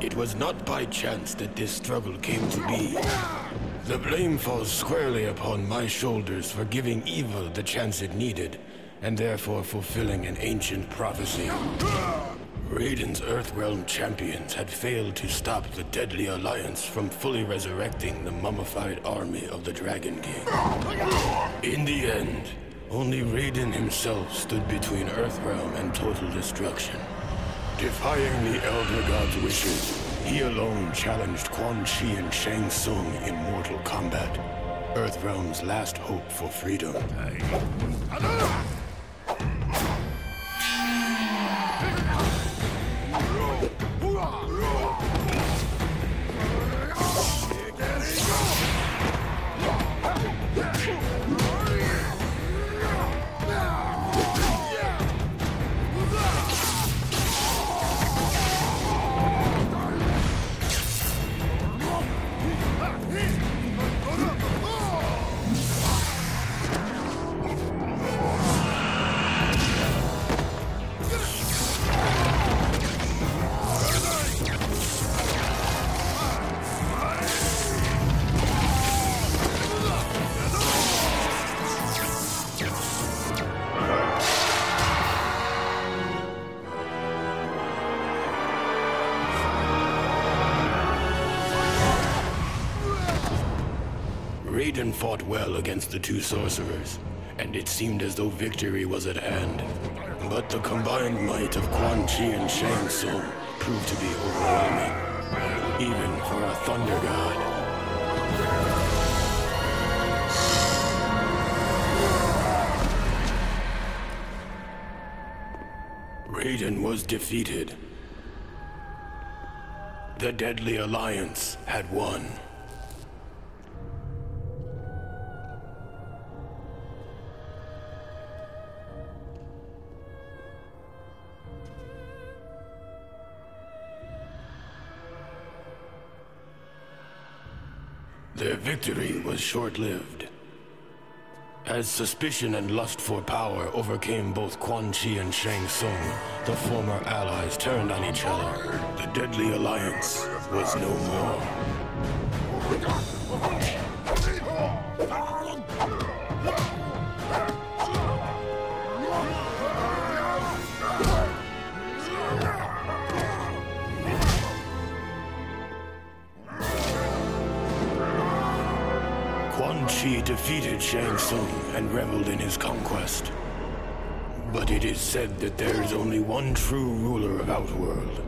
It was not by chance that this struggle came to be. The blame falls squarely upon my shoulders for giving evil the chance it needed, and therefore fulfilling an ancient prophecy. Raiden's Earthrealm champions had failed to stop the Deadly Alliance from fully resurrecting the mummified army of the Dragon King. In the end, only Raiden himself stood between Earthrealm and total destruction. Defying the Elder God's wishes, he alone challenged Quan Chi and Shang Tsung in mortal combat. Earthrealm's last hope for freedom. Raiden fought well against the two sorcerers, and it seemed as though victory was at hand. But the combined might of Quan Chi and Shang Tsung proved to be overwhelming, even for a Thunder God. Raiden was defeated. The Deadly Alliance had won. Was short-lived. As suspicion and lust for power overcame both Quan Chi and Shang Tsung, the former allies turned on each other. The Deadly Alliance was no more. Chi defeated Shang Tsung and reveled in his conquest. But it is said that there is only one true ruler of Outworld.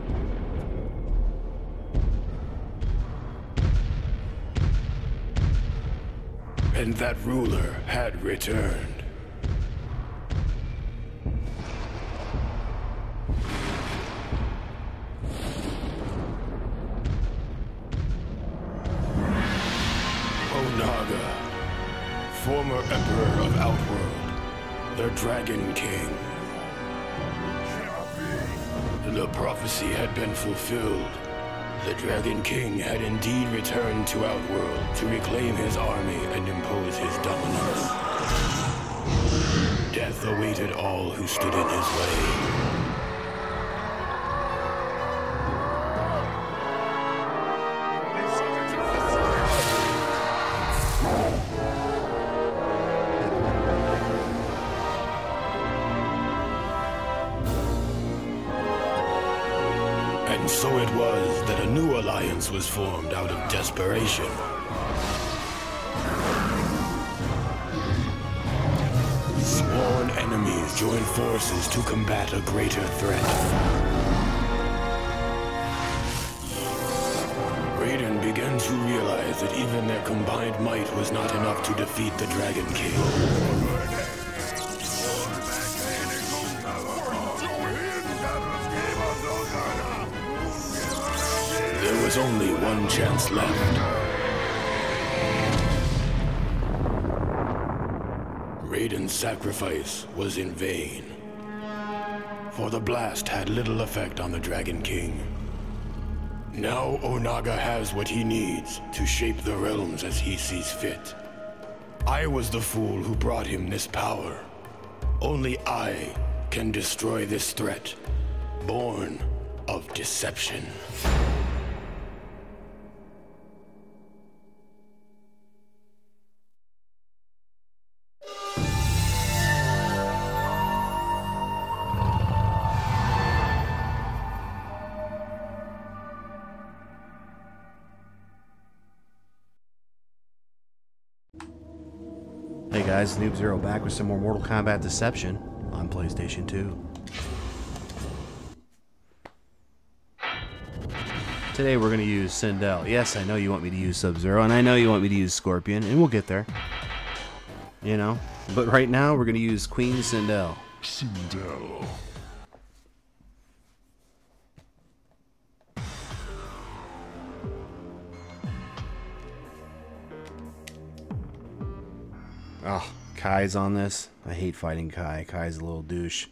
And that ruler had returned. Dragon King had indeed returned to Outworld to reclaim his army and impose his dominance. Death awaited all who stood in his way. Was formed out of desperation. Sworn enemies joined forces to combat a greater threat. Raiden began to realize that even their combined might was not enough to defeat the Dragon King. Was only one chance left. Raiden's sacrifice was in vain. For the blast had little effect on the Dragon King. Now Onaga has what he needs to shape the realms as he sees fit. I was the fool who brought him this power. Only I can destroy this threat, born of deception. Hey guys, Noob Zero back with some more Mortal Kombat Deception on PlayStation 2. Today we're going to use Sindel. Yes, I know you want me to use Sub-Zero, and I know you want me to use Scorpion, and we'll get there. You know? But right now we're going to use Queen Sindel. Sindel. Kai's on this. I hate fighting Kai. Kai's a little douche.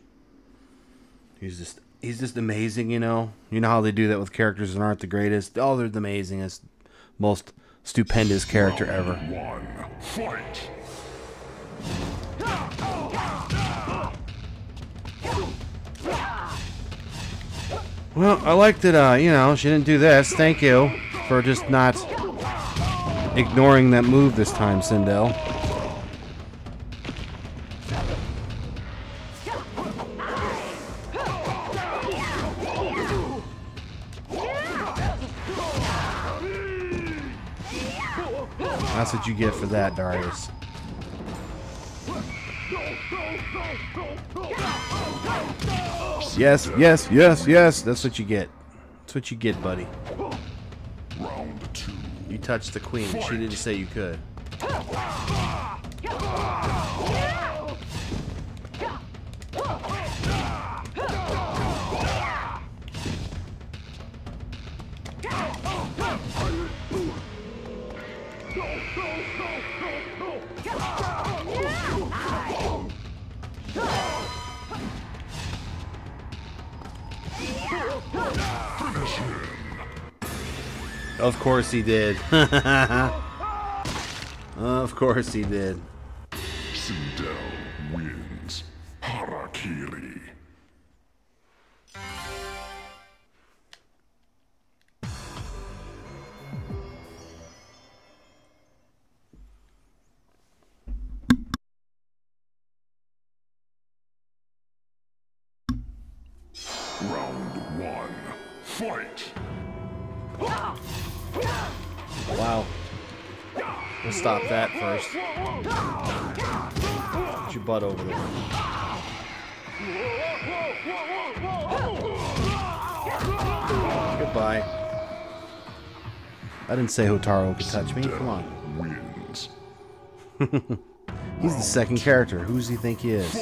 He's just he's just amazing, you know. You know how they do that with characters that aren't the greatest. Oh, they're the amazingest, most stupendous character ever. One. Fight. Well, I like that. Uh, you know, she didn't do this. Thank you for just not ignoring that move this time, Sindel. You get for that, Darrius. Yes, yes, yes, yes. That's what you get. That's what you get, buddy. Round two. You touched the queen. She didn't say you could. Of course he did. of course he did. Goodbye. I didn't say Hotaru could touch me. Come on. Wins. He's the second character. Who does he think he is?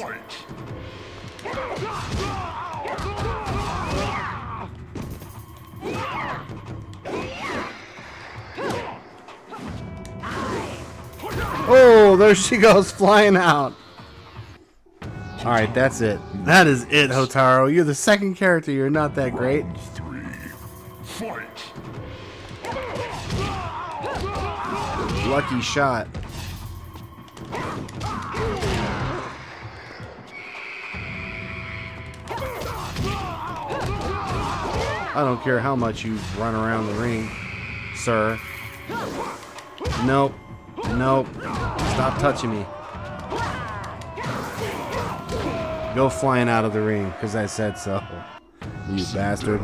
Oh, there she goes flying out. Alright, that's it. That is it, Hotaru. You're the second character. You're not that great. Lucky shot. I don't care how much you run around the ring, sir. Nope. Nope. Stop touching me. Go flying out of the ring, because I said so. You bastard.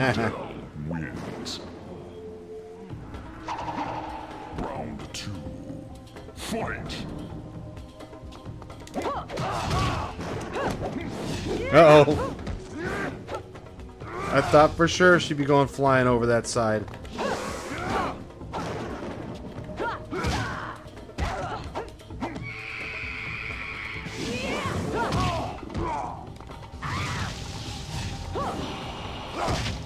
Wins. Round two. Fight! Uh oh. I thought for sure she'd be going flying over that side. I'm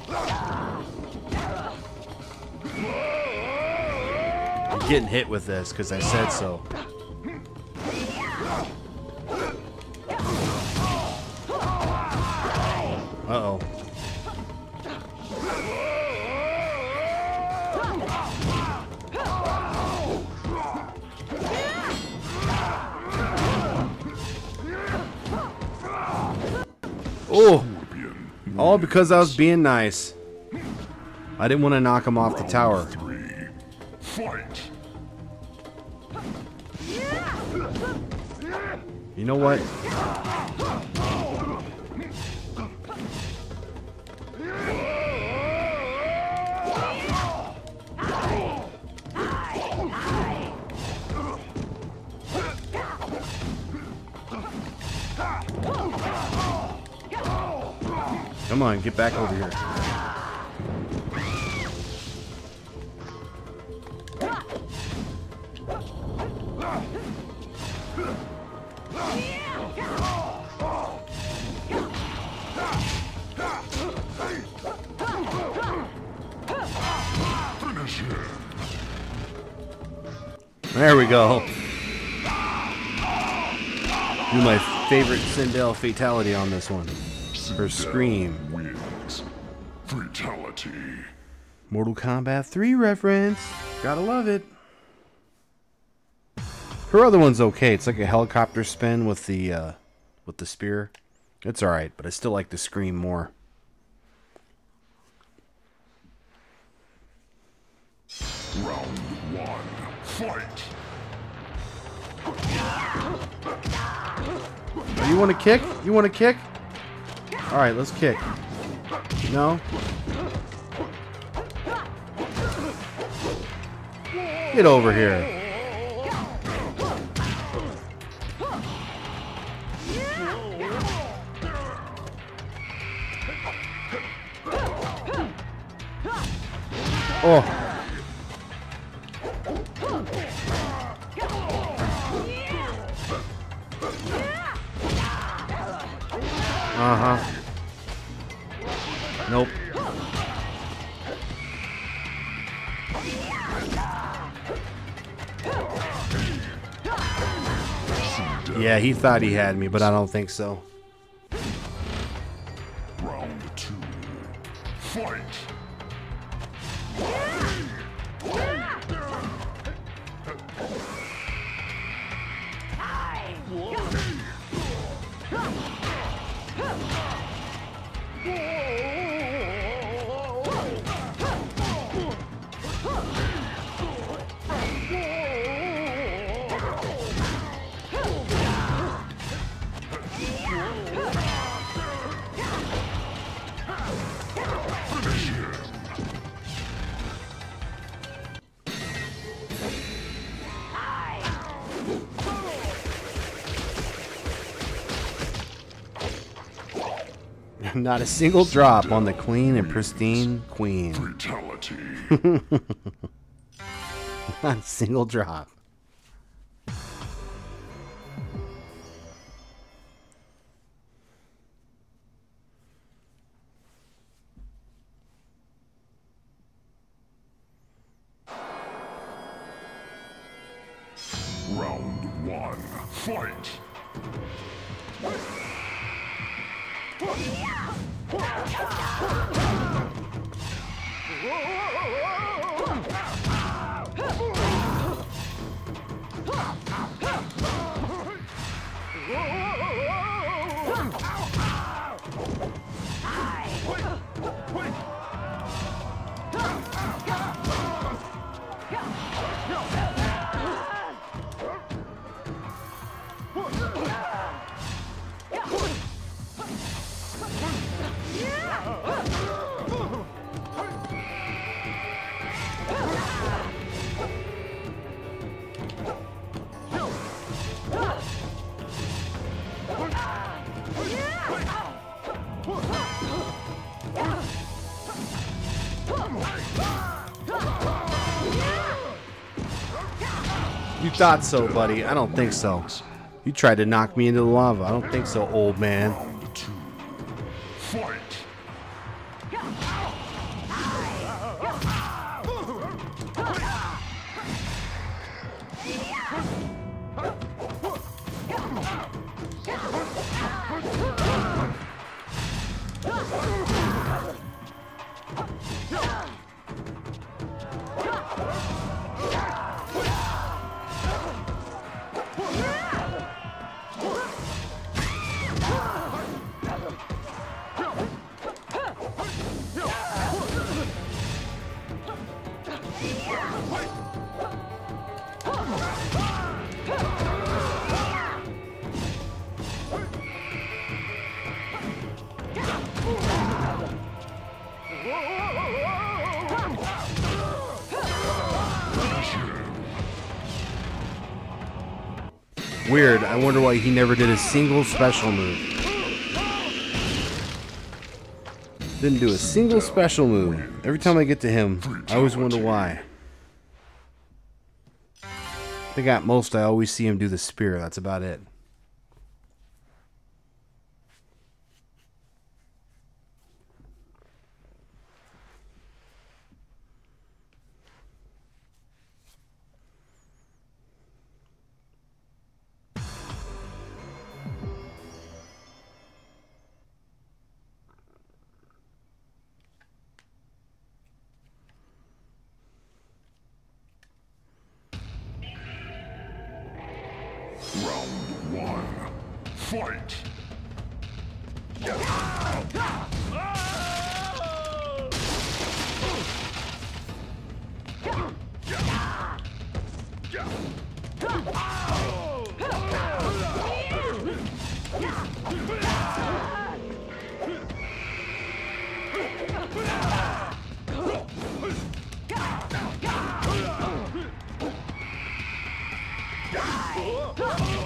getting hit with this because I said so. Uh oh. Oh, all because I was being nice. I didn't want to knock him off the tower. You know what? Come on, get back over here. There we go. Do my favorite Sindel fatality on this one. Her scream. Wins. Fatality. Mortal Kombat 3 reference. Gotta love it. Her other one's okay. It's like a helicopter spin with the uh, with the spear. It's all right, but I still like the scream more. Round one. Oh, you want to kick? You want to kick? All right, let's kick. No. Get over here. Oh. Yeah, he thought he had me, but I don't think so. Round two. Fight! Not a single drop on the clean and pristine queen. Fatality. Not a single drop. You thought so, buddy. I don't think so. You tried to knock me into the lava. I don't think so, old man. Weird. I wonder why he never did a single special move. Didn't do a single special move. Every time I get to him, I always wonder why. I think at most I always see him do the spear. That's about it. Round one. Fight! Sindel wins. Round two. Fight!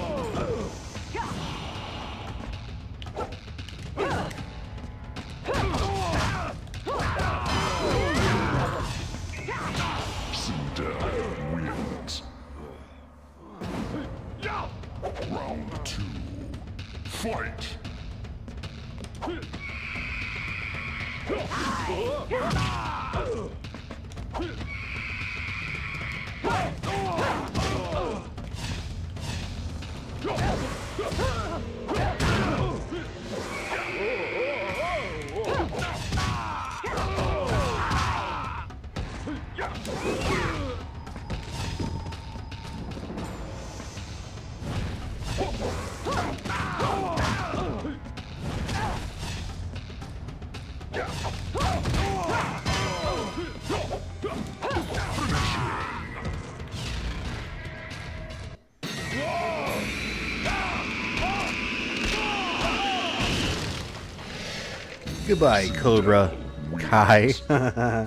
Goodbye, Cobra Kai.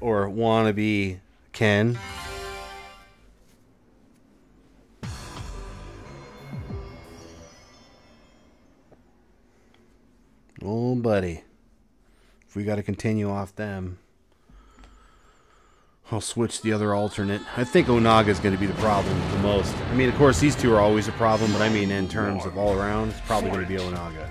Or wannabe Ken. Oh, buddy. If we got to continue off them, I'll switch the other alternate. I think Onaga's going to be the problem the most. I mean, of course, these two are always a problem, but I mean, in terms of all around, it's probably going to be Onaga.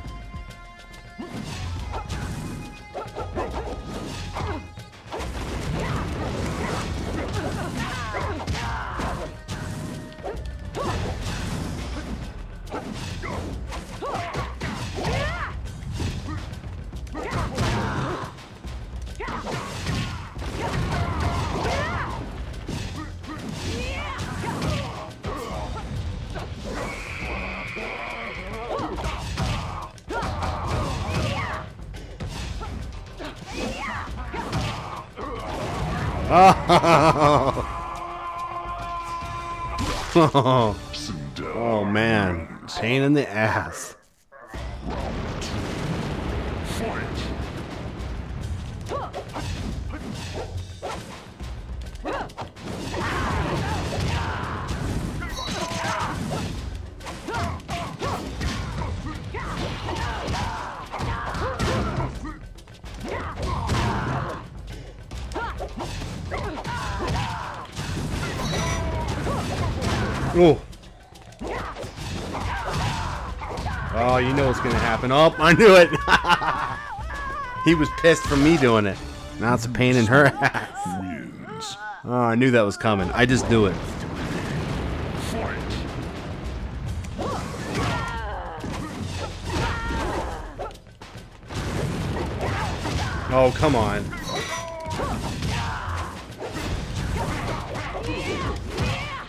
Oh, oh man, pain in the ass. Oh. Oh, you know what's gonna happen. Oh, I knew it. he was pissed for me doing it. Now it's a pain in her ass. Oh, I knew that was coming. I just knew it. Oh, come on.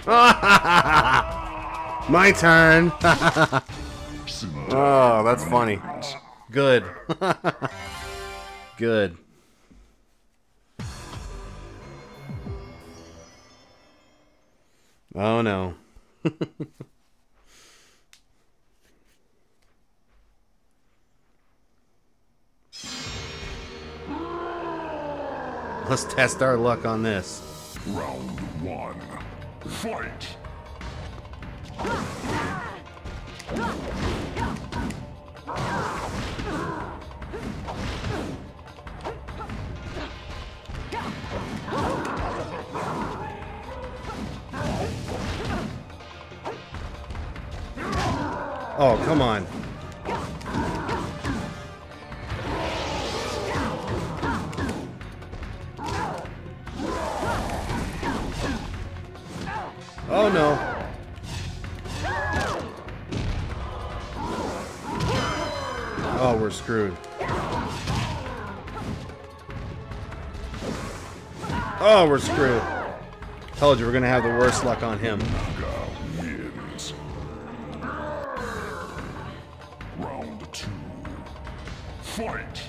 My turn. Oh, that's funny. Good. Good. Oh no. Let's test our luck on this. Round one. Fight. Oh, we're screwed. Told you we're gonna have the worst luck on him. Round two. Fight.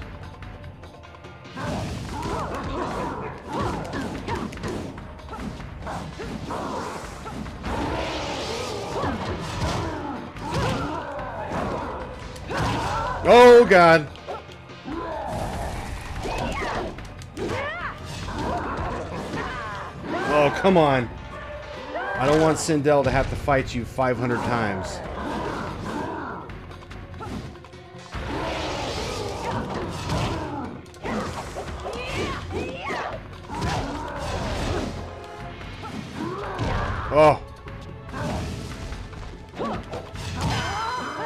Oh god. Oh, come on. I don't want Sindel to have to fight you 500 times. Oh.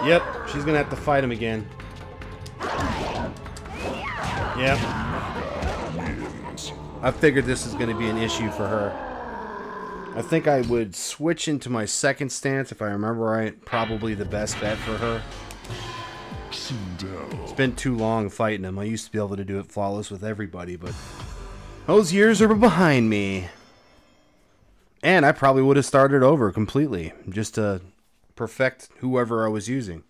Yep, she's gonna have to fight him again. Yep. I figured this is going to be an issue for her. I think I would switch into my second stance if I remember right. Probably the best bet for her. It's been too long fighting him. I used to be able to do it flawless with everybody, but those years are behind me. And I probably would have started over completely just to perfect whoever I was using.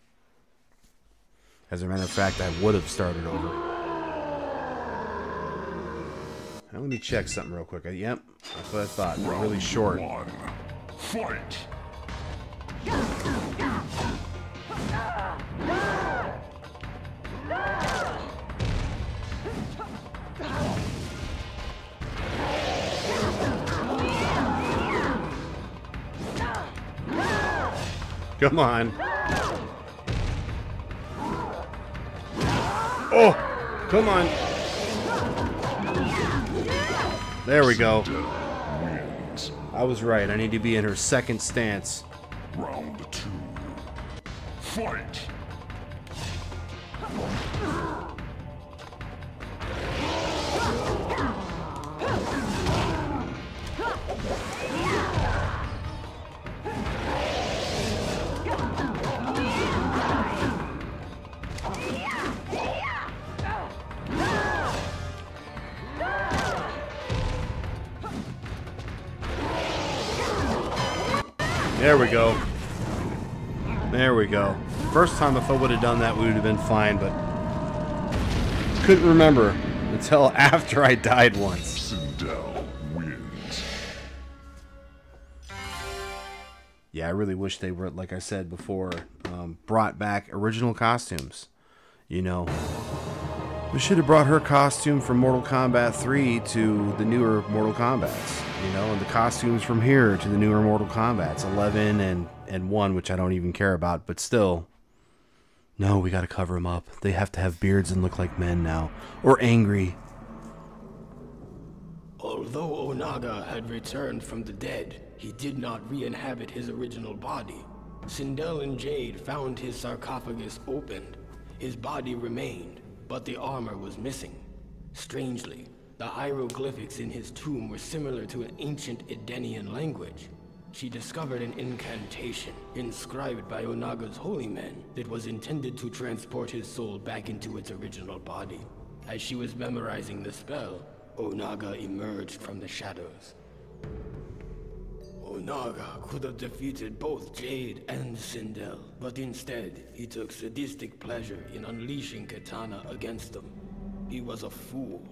As a matter of fact, I would have started over. Now let me check something real quick. Yep, that's what I thought. They're really short. One. Fight. Come on. Oh, come on. There we go. I was right. I need to be in her second stance. Round two. Fight. First time, if I would have done that, we would have been fine, but couldn't remember until after I died once. Sindel wins. Yeah, I really wish they were, like I said before, um, brought back original costumes. You know, we should have brought her costume from Mortal Kombat 3 to the newer Mortal Kombats. You know, and the costumes from here to the newer Mortal Kombats, 11 and and 1, which I don't even care about, but still. No, we got to cover them up. They have to have beards and look like men now, or angry. Although Onaga had returned from the dead, he did not re-inhabit his original body. Sindel and Jade found his sarcophagus opened. His body remained, but the armor was missing. Strangely, the hieroglyphics in his tomb were similar to an ancient Edenian language. She discovered an incantation inscribed by Onaga's holy men that was intended to transport his soul back into its original body. As she was memorizing the spell, Onaga emerged from the shadows. Onaga could have defeated both Jade and Sindel, but instead he took sadistic pleasure in unleashing Katana against them. He was a fool.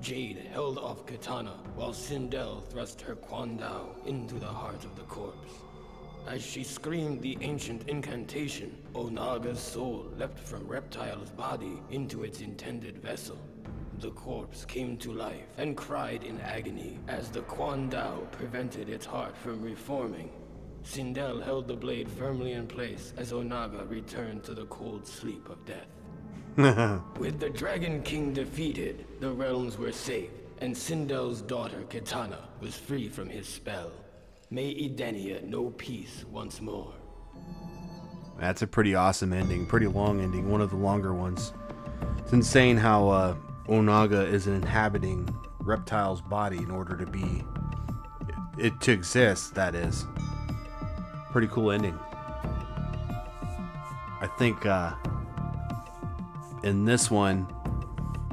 Jade held off Katana while Sindel thrust her Kwandao into the heart of the corpse. As she screamed the ancient incantation, Onaga's soul leapt from Reptile's body into its intended vessel. The corpse came to life and cried in agony as the Kwandao prevented its heart from reforming. Sindel held the blade firmly in place as Onaga returned to the cold sleep of death. With the Dragon King defeated, the realms were safe, and Sindel's daughter Katana was free from his spell. May Edenia know peace once more. That's a pretty awesome ending. Pretty long ending. One of the longer ones. It's insane how uh, Onaga is inhabiting Reptile's body in order to be. It, to exist, that is. Pretty cool ending. I think uh, in this one,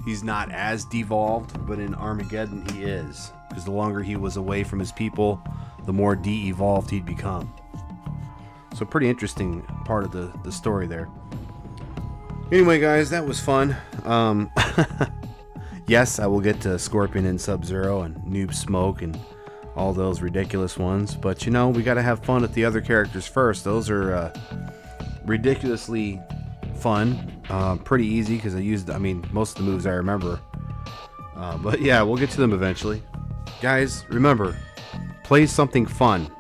he's not as devolved, but in Armageddon, he is. Because the longer he was away from his people, the more de evolved he'd become. So, pretty interesting part of the, the story there. Anyway, guys, that was fun. Um, yes, I will get to Scorpion and Sub Zero and Noob Smoke and all those ridiculous ones, but you know, we got to have fun with the other characters first. Those are uh, ridiculously fun, uh, pretty easy because I used, I mean, most of the moves I remember. Uh, but yeah, we'll get to them eventually. Guys, remember, play something fun,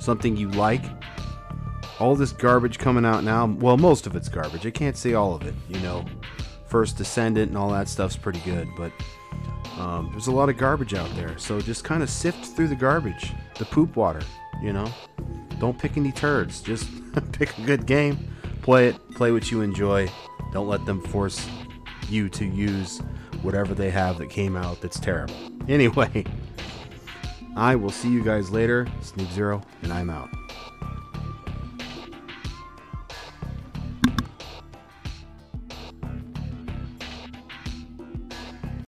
something you like. All this garbage coming out now, well, most of it's garbage. I can't say all of it, you know. First Descendant and all that stuff's pretty good, but um, there's a lot of garbage out there. So just kind of sift through the garbage, the poop water, you know. Don't pick any turds. Just pick a good game, play it, play what you enjoy. Don't let them force you to use whatever they have that came out that's terrible. Anyway, I will see you guys later. Snoop Zero, and I'm out.